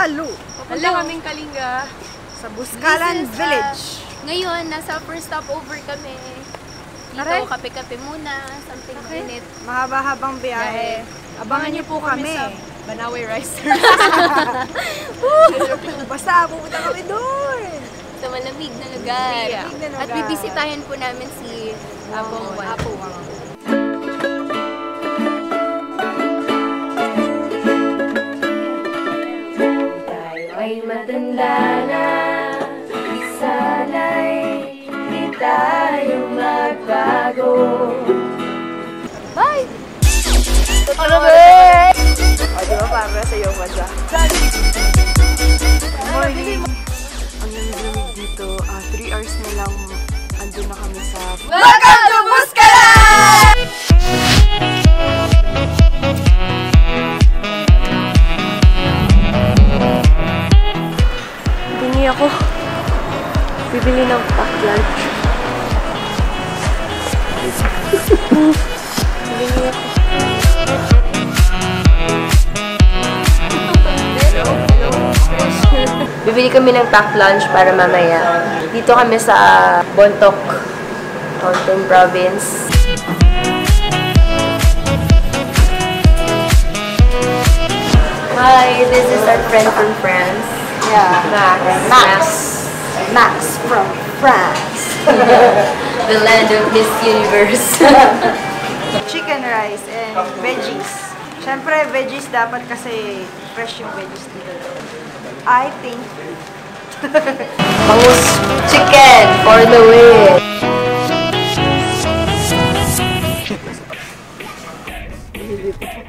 Halo! Wala kaming kalinga. Sa Buscalan This is, uh, Village. Ngayon, nasa first stopover kami. Dito, Aray. kape-kape muna. Something mainit. Mahaba-habang biyahe. Abangan niyo po kami. Banawe Rice. Basta, pupunta kami doon. Sa malamig na lugar. Yeah. Malamig na At lugar. bibisitahin po namin si Apong One. Ay matanda na Sana'y di tayo magbago Bye! Ano ba? O, di ba para sa iyo, Madja? Morning. Ang lamig dito. 3 hours na lang andun na kami sa... Welcome to Buscalan! Bibili ng pack lunch Tingi ako Bibili kami ng pack lunch para mamaya. Dito kami sa Bontok, Mountain Province. Hi, this is our friend from France. Yeah. Max. Max. Max from France. the land of Miss Universe. Chicken rice and veggies. Siyempre, veggies dapat kasi fresh yung veggies dito. I think Bangus chicken for the win. Morning.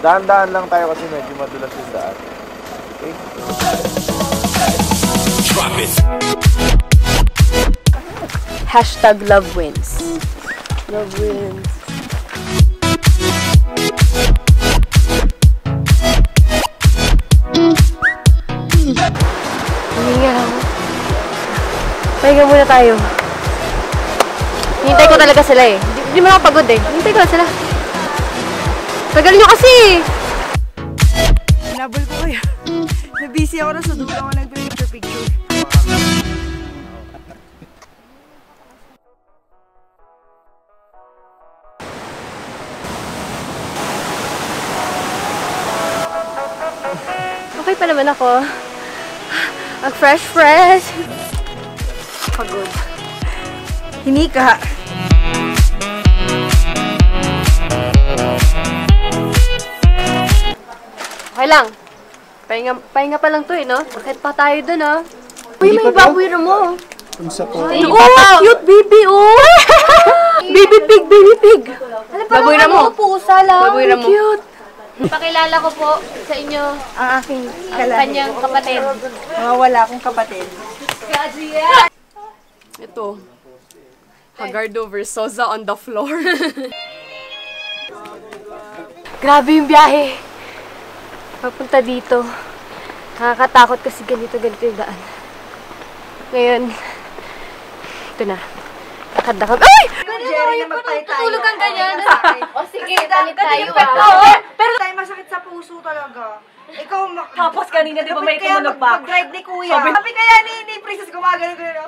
Daan-daan lang tayo kasi medyo madulas yung daan. Okay? Hashtag love wins. Love wins. Hihinga ako. Pahinga muna tayo. Hintay ko talaga sila eh. Di, di mo ako pagod eh. Hintay ko lang sila. Tagal nyo kasi! Hinabol ko kayo. Na-busy ako na sa dulo ako nagpipicture-picture. Okay pa naman ako. Ang fresh-fresh. Pagod. Hinika. Okay lang. Pahinga, pahinga pa lang to eh, no? Bakit pa tayo dun, ah? Uy, may baboy na mo. Oh, cute baby, oh! baby pig, baby pig. Baboy na mo. Pusa lang. Baboy na mo. Cute. Pakilala ko po sa inyo Ang aking ang kalahi. kanyang kapatid. Mga wala akong kapatid. Ito. Hagardo Versosa on the floor. Grabe yung biyahe. Papunta dito. Nakakatakot kasi ganito, ganito yung daan. Ngayon, ito na. Lakad na kami. Ay! Jerry na magpalit tayo. Tutulog kang ganyan. O sige, palit tayo. Oo, ah. pero tayo masakit sa puso talaga. Ikaw, mak- Tapos kanina, di ba may tumunog pa? Mag-drive ni Kuya. Sabi, kaya ni, ni Princess gumagano ko no?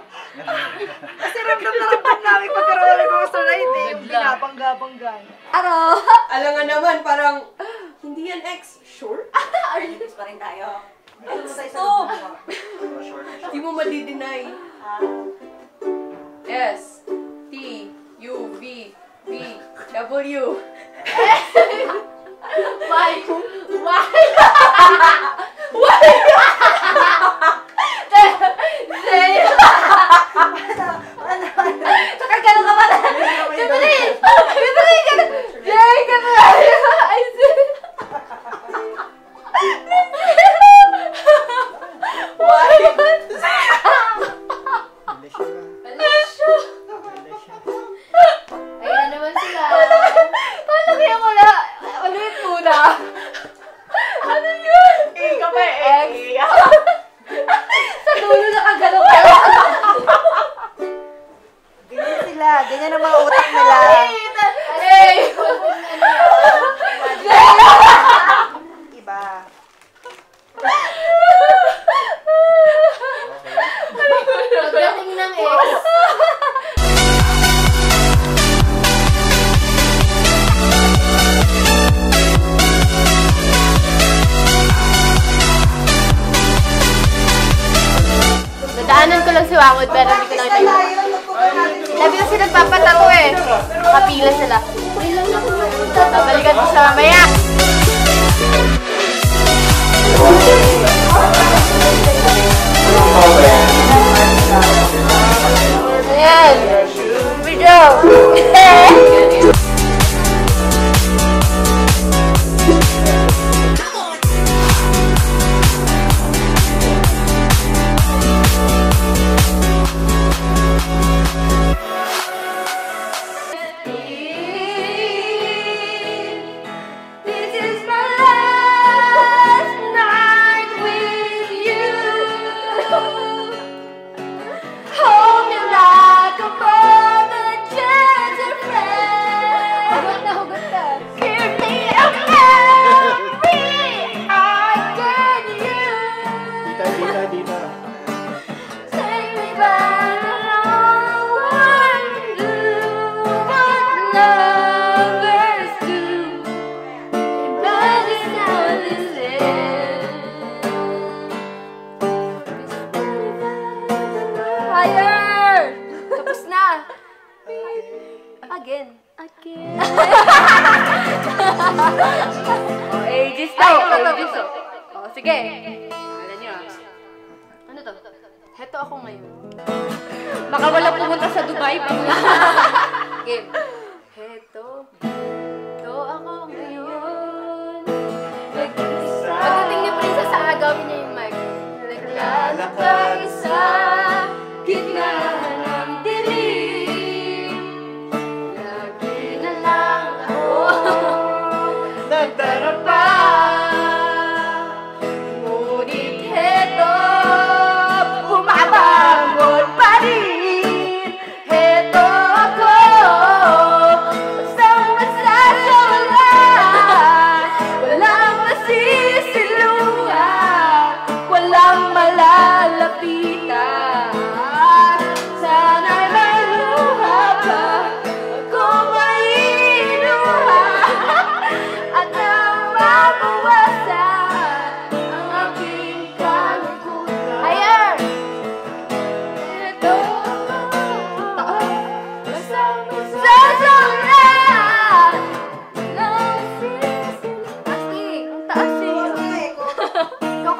Kasi ramdam na ramdam namin pagkaroon ko sa ride eh. Yung binabangga-bangga. Alam nga naman, parang, hindi yan ex. Sure? pa rin tayo. Stop! Hindi mo madi-deny. S, T, U, V, B, W. Why? Ha ha ha! Ka pa bumangon, pero hindi ko nakita yung... Sabi kasi nagpapatato eh. Nakapila sila. Babalikan ko sa mamaya. Ayan. Video.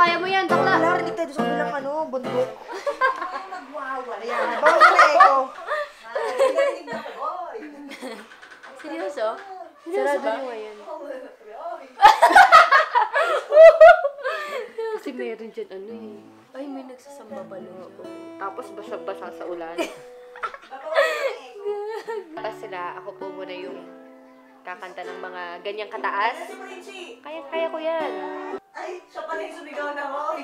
kaya mo yan, bakla. Wala, rinig tayo sa bilang ano, bundok. Nagwawala yan. Bawal na eko. Seryoso? Sarado mo ngayon. Kasi meron dyan ano eh. Ay, may nagsasamba pala. Tapos basa-basa sa ulan. Tapos sila, ako po muna yung kakanta ng mga ganyang kataas. Kaya, kaya ko yan. Ay, siya pala yung sumigaw na ako.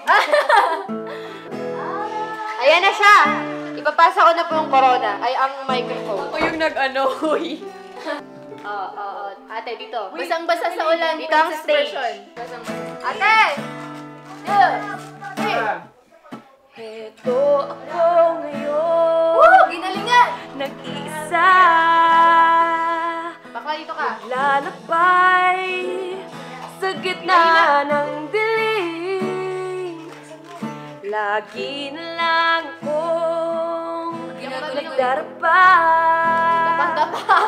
Ayan na siya! Ipapasa ko na po yung corona. Ay, ang microphone. Ako yung nag-ano, huy. Oo, oo, oo. Ate, dito. Basang-basa sa ulan. Dito ang stage. Basang-basa. Ate! Two! Three! Heto ako ngayon. Woo! Ginalingan! Nag-iisa. Bakla dito ka. Lalakbay sa gitna ng dilim. Lagi na lang akong nagdarapa. Pandapa.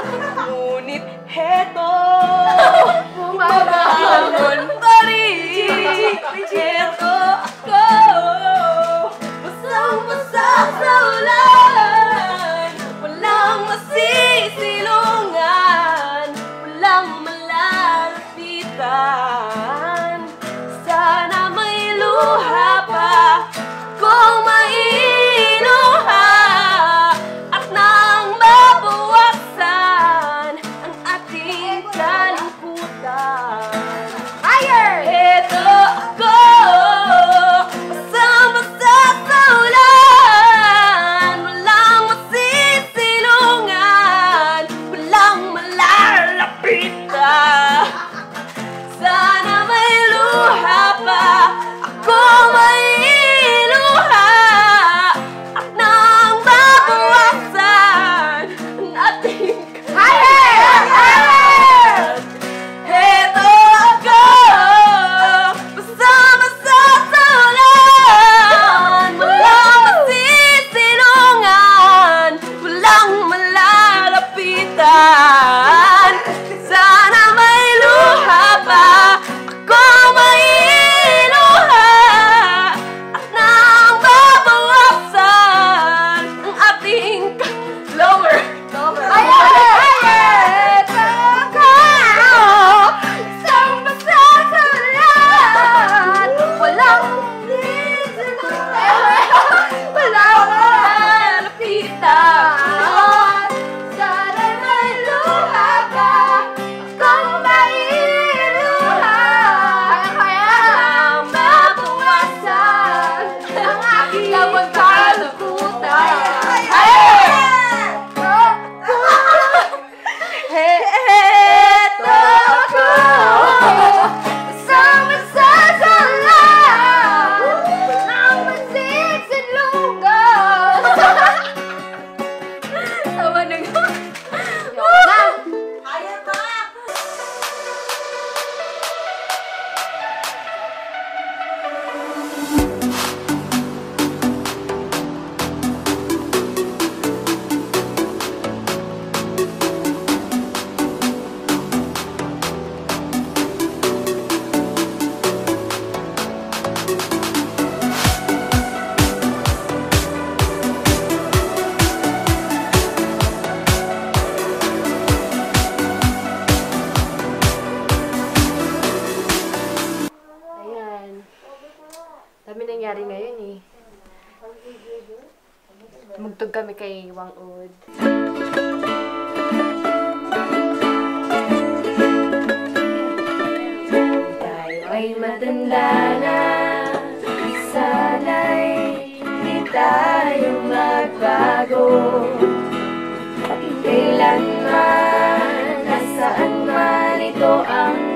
Ngunit heto, Bumabangon. pa rin. Heto ako, basang-basa sa ulan. Walang masisilungan, Tugtog kami kay Wang Ud. Tayo ay matanda na Sana'y di tayo magbago Kailanman, nasaan man ito ang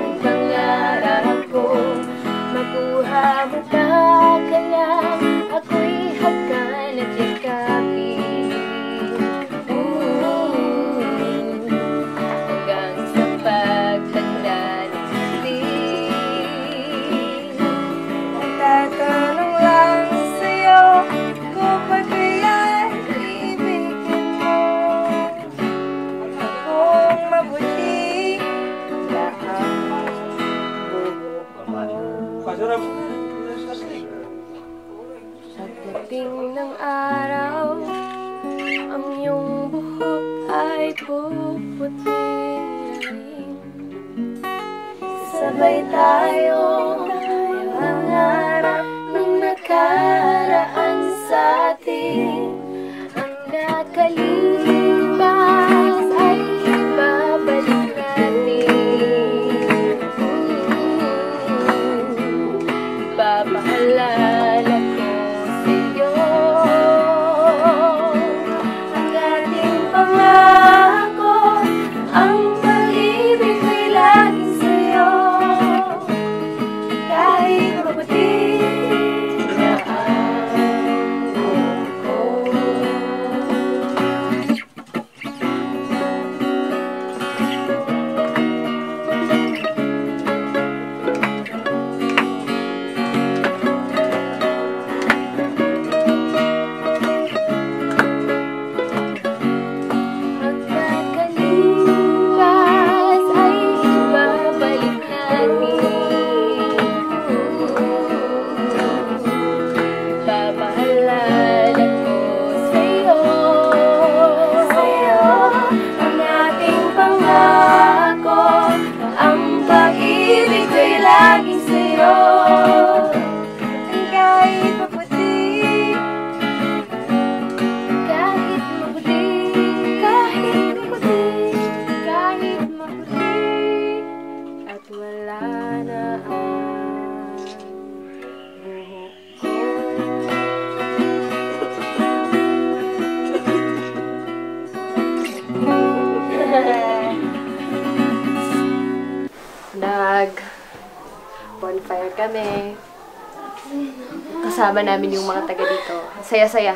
kasama namin yung mga taga dito. Saya-saya.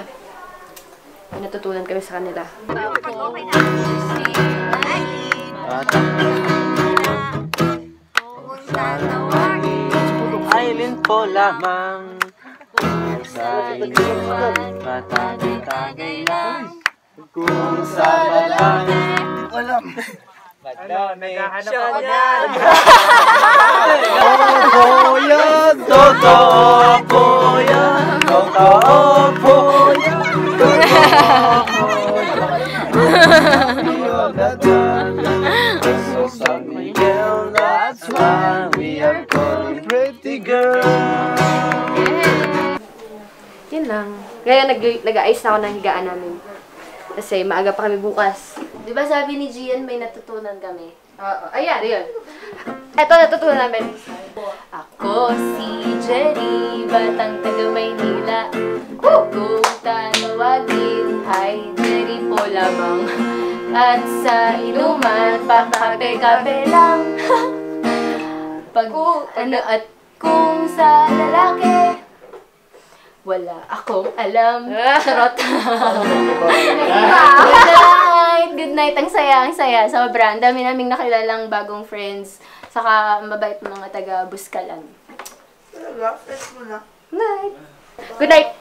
Natutunan kami sa kanila. Island po lamang Sa inyong matagay-tagay lang Kung sa lalaki Walang madami siya niyan. Totoo yan, totoo po yan, totoo po yan, totoo po that's why we are called pretty girl. Yun lang. Kaya nag nag-ayos na ako ng higaan namin. Kasi maaga pa kami bukas. Di ba sabi ni Gian may natutunan kami? Oo. Ayan, yun. Ito natutunan namin. Ako si Jerry, batang taga Maynila. Kung tatawagin, hi Jerry po lamang. At sa inuman, pakape-kape lang. Pag ano at kung sa lalaki, wala akong alam. Charot. good night! Good night! Ang saya, ang saya. Sobra. Ang dami naming nakilalang bagong friends. Saka mabait mga taga Buskalan. Friends mo na. Night! Good night!